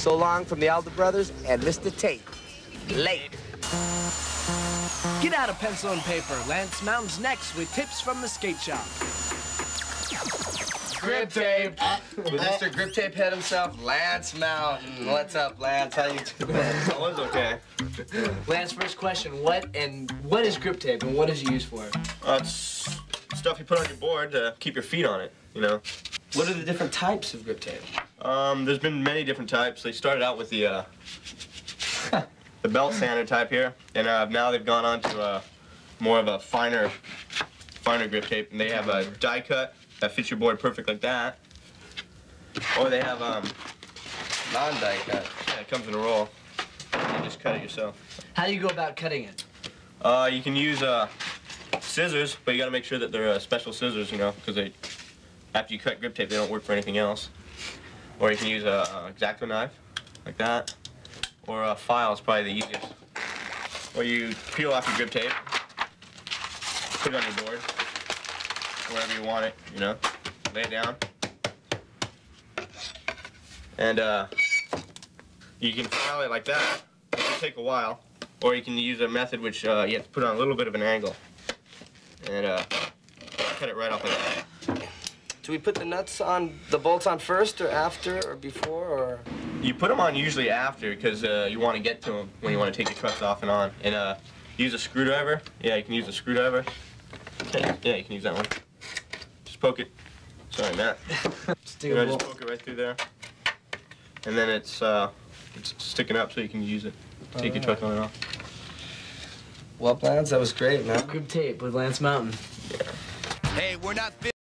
So long from the Alder Brothers and Mr. Tate. Late. Get out a pencil and paper. Lance Mountain's next with tips from the skate shop. Grip tape. With Mr. Grip Tape Head himself, Lance Mountain. What's up, Lance? How you doing? That was okay. Lance, first question: What and what is grip tape and what is it used for? Uh, it's stuff you put on your board to keep your feet on it, you know. What are the different types of grip tape? Um, there's been many different types. They started out with the uh, the belt sander type here, and uh, now they've gone on to uh, more of a finer, finer grip tape, and they have a die cut that fits your board perfect like that. Or they have um, Non-die cut. yeah, it comes in a roll. You just cut it yourself. How do you go about cutting it? Uh, you can use uh, scissors, but you got to make sure that they're uh, special scissors, you know, because they after you cut grip tape, they don't work for anything else. Or you can use a, a X-Acto knife, like that. Or a file is probably the easiest. Or you peel off your grip tape, put it on your board, wherever you want it, you know, lay it down, and uh, you can file it like that. It can take a while. Or you can use a method which uh, you have to put on a little bit of an angle. And uh, cut it right off like that. Do we put the nuts on, the bolts on first or after or before or? You put them on usually after because uh, you want to get to them when you want to take the trucks off and on. And uh, use a screwdriver. Yeah, you can use a screwdriver. Okay, Yeah, you can use that one. Just poke it. Sorry, Matt. Just You know, just poke it right through there. And then it's uh, it's sticking up so you can use it. Take your truck on and off. Well, Lance, that was great, man. Grip tape with Lance Mountain. Hey, we're not finished.